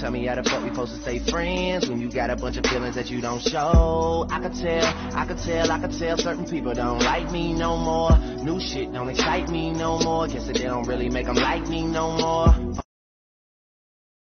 Tell me how the fuck we supposed to stay friends when you got a bunch of feelings that you don't show. I could tell, I could tell, I could tell certain people don't like me no more. New shit don't excite me no more. Guess that they don't really make them like me no more.